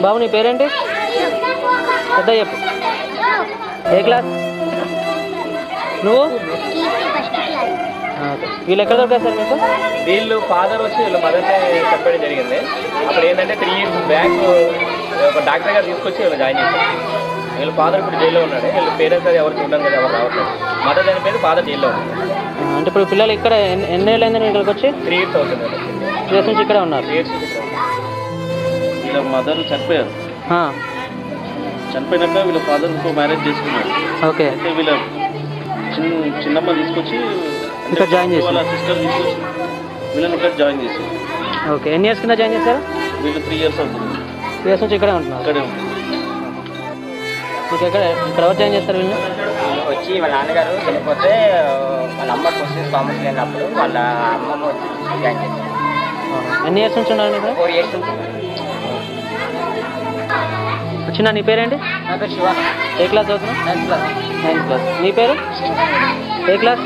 బాబు నీ పేరేంటి? పెద్ద చెప్పు. ఏ క్లాస్? నువ్వు. వీళ్ళు ఎక్కడ దొరికారు సార్ మీకు? వీళ్ళు ఫాదర్ వచ్చి వీళ్ళ మదర్ని చెప్పడం జరిగింది. అప్పుడు ఏంటంటే త్రీ ఇయర్స్ బ్యాక్ ఒక డాక్టర్ గారు తీసుకొచ్చి వీళ్ళు జాయిన్ చేశారు. వీళ్ళ ఫాదర్ ఇప్పుడు జైల్లో ఉన్నాడు. వీళ్ళ పేరెంట్స్ అది ఎవరు చూడడం కదా ఎవరు రావట్లేదు. మదర్ పేరు ఫాదర్ జైల్లో ఉన్నాడు. అంటే ఇప్పుడు పిల్లలు ఇక్కడ ఎన్ని- ఏళ్ళు అయింది ఇక్కడికి వచ్చి? త్రీ ఇయర్స్ అవుతుంది. త్రీ ఇయర్స్ నుంచి ఇక్కడే ఉన్నారు. త్రీ ఇయర్స్ వీళ్ళ మదర్ చనిపోయారు ఆ, చనిపోయినాక వీళ్ళ ఫాదర్ ఇంకో మ్యారేజ్ చేసుకున్నారు ఓకే అయితే వీళ్ళ చిన్న చిన్నమ్మ తీసుకొచ్చి ఇక్కడ జాయిన్ చేసి వాళ్ళ సిస్టర్ తీసుకొచ్చి వీళ్ళని ఇక్కడ జాయిన్ చేసి ఓకే ఎన్ని ఇయర్స్ కింద జాయిన్ చేశారు వీళ్ళు త్రీ ఇయర్స్ అవుతుంది త్రీ ఇయర్స్ నుంచి ఇక్కడే ఉంటున్నారు ఇక్కడే ఉంటుంది మీకు ఎక్కడ ఇక్కడ ఎవరు జాయిన్ చేస్తారు వీళ్ళు వచ్చి వాళ్ళ నాన్నగారు చనిపోతే వాళ్ళ అమ్మ క్వశ్చన్స్ కామెంట్స్ లేనప్పుడు వాళ్ళ అమ్మమ్మ వచ్చి జాయిన్ చేశారు ఎన్ని ఇయర్స్ నుంచి ఉన్నారు ఇక్కడ ఫోర్ ఇయర్స్ చిన్న నీ పేరేంటి? నా పేరు శివ ఏ క్లాస్ చదువుతున్నావు? నైన్త్ క్లాస్ నైన్త్ క్లాస్ నీ పేరు? ఏ క్లాస్?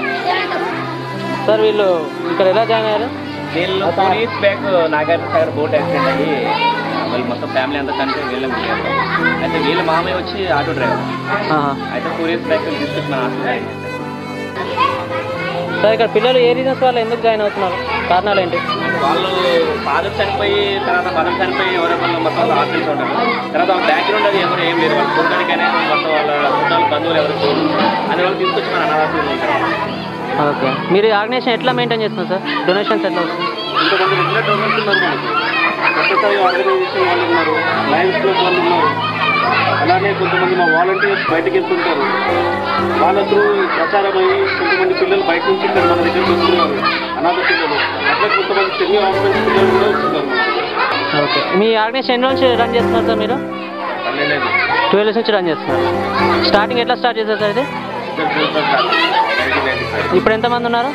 సార్ వీళ్ళు ఇక్కడ ఎలా జాయిన్ అయ్యారు? వీళ్ళు four years back Nagarjuna Sagar boat accident అయ్యి వాళ్ళు మొత్తం ఫ్యామిలీ అంతా చనిపోయి వీళ్ళ మిగిలారు అయితే వీళ్ళ మామయ్య వచ్చి ఆటో డ్రైవర్. అయితే ఫోర్ ఇయర్స్ బ్యాక్ తీసుకొచ్చి మన సార్ ఇక్కడ పిల్లలు ఏ రీజన్స్ వల్ల ఎందుకు జాయిన్ అవుతున్నారు? కారణాలు ఏంటి వాళ్ళు ఫాదర్ చనిపోయి తర్వాత మదర్ చనిపోయి ఎవరో వాళ్ళు మొత్తం హాస్పిటల్స్ ఉంటారు తర్వాత వాళ్ళ బ్యాక్గ్రౌండ్ అది ఎవరు ఏం లేదు. వాళ్ళు చూడడానికైనా మొత్తం వాళ్ళ చుట్టాలు బంధువులు ఎవరు అని వాళ్ళు తీసుకొచ్చి మన అనాథాశ్రమంలో ఉంటారు ఓకే. మీరు ఆర్గనైజేషన్ ఎట్లా మెయింటైన్ చేస్తున్నారు సార్? డొనేషన్స్ ఎట్లా వస్తుంది ఇంతమంది రెగ్యులర్ డోనర్స్ ఉన్నారు కొత్తసారి ఆర్గనైజేషన్ వాళ్ళు ఉన్నారు. లయన్స్ క్లబ్ వాళ్ళు ఉన్నారు. అలానే కొంతమంది మా వాలంటీర్స్ బయటకు వెళ్తుంటారు. వాళ్ళ త్రూ ప్రచారం అయ్యి కొంతమంది పిల్లలు బయట నుంచి ఇక్కడ మన దగ్గరికి వస్తున్నారు. అనాథ ఓకే మీ ఆర్గనైజేషన్ ఎన్ని నుంచి రన్ చేస్తున్నారు సార్ మీరు. ట్వెల్వ్ ఇయర్స్ నుంచి రన్ చేస్తున్నారు స్టార్టింగ్ ఎట్లా స్టార్ట్ చేశారు సార్ ఇది ఇక్కడ చూస్తాం సార్. 1995. ఇప్పుడు ఎంతమంది ఉన్నారు.